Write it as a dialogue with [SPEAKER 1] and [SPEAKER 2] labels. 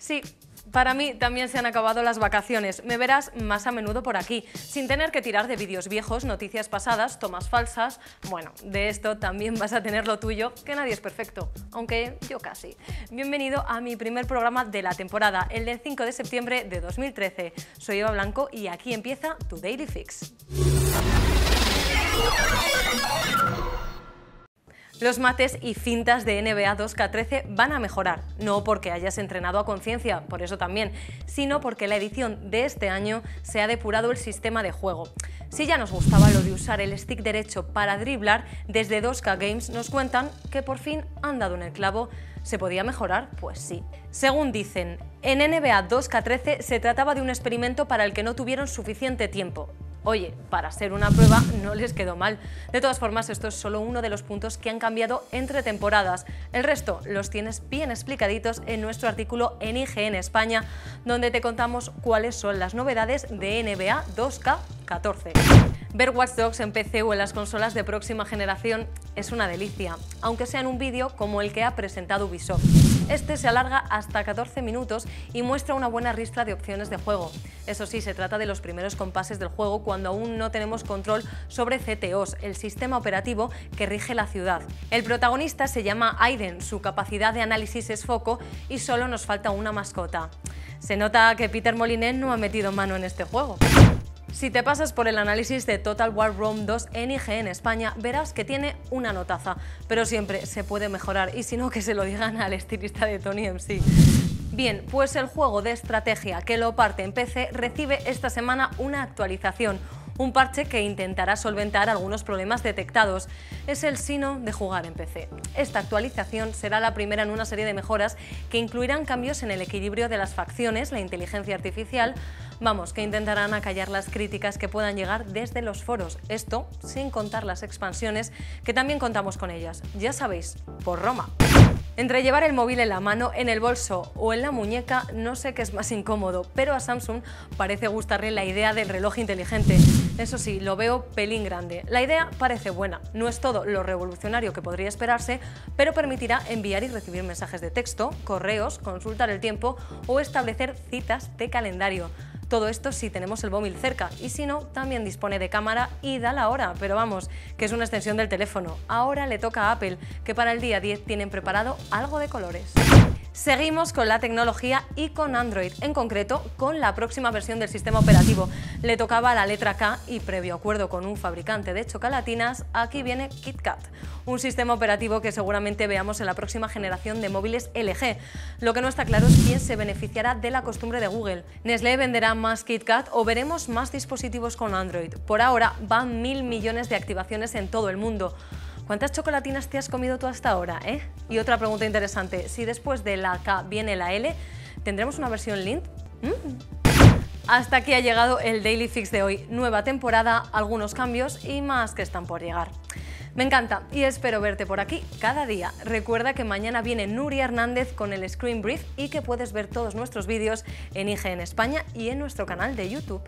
[SPEAKER 1] Sí, para mí también se han acabado las vacaciones. Me verás más a menudo por aquí, sin tener que tirar de vídeos viejos, noticias pasadas, tomas falsas. Bueno, de esto también vas a tener lo tuyo, que nadie es perfecto, aunque yo casi. Bienvenido a mi primer programa de la temporada, el del 5 de septiembre de 2013. Soy Eva Blanco y aquí empieza tu Daily Fix. Los mates y fintas de NBA 2K13 van a mejorar, no porque hayas entrenado a conciencia, por eso también, sino porque la edición de este año se ha depurado el sistema de juego. Si ya nos gustaba lo de usar el stick derecho para driblar, desde 2K Games nos cuentan que por fin han dado en el clavo. ¿Se podía mejorar? Pues sí. Según dicen, en NBA 2K13 se trataba de un experimento para el que no tuvieron suficiente tiempo. Oye, para ser una prueba no les quedó mal. De todas formas, esto es solo uno de los puntos que han cambiado entre temporadas. El resto los tienes bien explicaditos en nuestro artículo en IGN España, donde te contamos cuáles son las novedades de NBA 2K14. Ver Watch Dogs en PC o en las consolas de próxima generación es una delicia, aunque sea en un vídeo como el que ha presentado Ubisoft. Este se alarga hasta 14 minutos y muestra una buena ristra de opciones de juego. Eso sí, se trata de los primeros compases del juego cuando aún no tenemos control sobre CTOS, el sistema operativo que rige la ciudad. El protagonista se llama Aiden, su capacidad de análisis es foco y solo nos falta una mascota. Se nota que Peter Molinet no ha metido mano en este juego. Si te pasas por el análisis de Total War Rome 2 en España, verás que tiene una notaza, pero siempre se puede mejorar y si no, que se lo digan al estilista de Tony MC. Bien, pues el juego de estrategia que lo parte en PC recibe esta semana una actualización, un parche que intentará solventar algunos problemas detectados. Es el sino de jugar en PC. Esta actualización será la primera en una serie de mejoras que incluirán cambios en el equilibrio de las facciones, la inteligencia artificial, Vamos, que intentarán acallar las críticas que puedan llegar desde los foros. Esto sin contar las expansiones, que también contamos con ellas. Ya sabéis, por Roma. Entre llevar el móvil en la mano, en el bolso o en la muñeca, no sé qué es más incómodo, pero a Samsung parece gustarle la idea del reloj inteligente. Eso sí, lo veo pelín grande. La idea parece buena, no es todo lo revolucionario que podría esperarse, pero permitirá enviar y recibir mensajes de texto, correos, consultar el tiempo o establecer citas de calendario. Todo esto si tenemos el móvil cerca y si no, también dispone de cámara y da la hora, pero vamos, que es una extensión del teléfono. Ahora le toca a Apple, que para el día 10 tienen preparado algo de colores. Seguimos con la tecnología y con Android, en concreto con la próxima versión del sistema operativo. Le tocaba la letra K y previo acuerdo con un fabricante de chocolatinas, aquí viene KitKat, un sistema operativo que seguramente veamos en la próxima generación de móviles LG. Lo que no está claro es quién se beneficiará de la costumbre de Google. Nestlé venderá más KitKat o veremos más dispositivos con Android. Por ahora van mil millones de activaciones en todo el mundo. ¿Cuántas chocolatinas te has comido tú hasta ahora? Eh? Y otra pregunta interesante, si después de la K viene la L, ¿tendremos una versión Lint? Mm. Hasta aquí ha llegado el Daily Fix de hoy. Nueva temporada, algunos cambios y más que están por llegar. Me encanta y espero verte por aquí cada día. Recuerda que mañana viene Nuria Hernández con el Screen Brief y que puedes ver todos nuestros vídeos en IGN España y en nuestro canal de YouTube.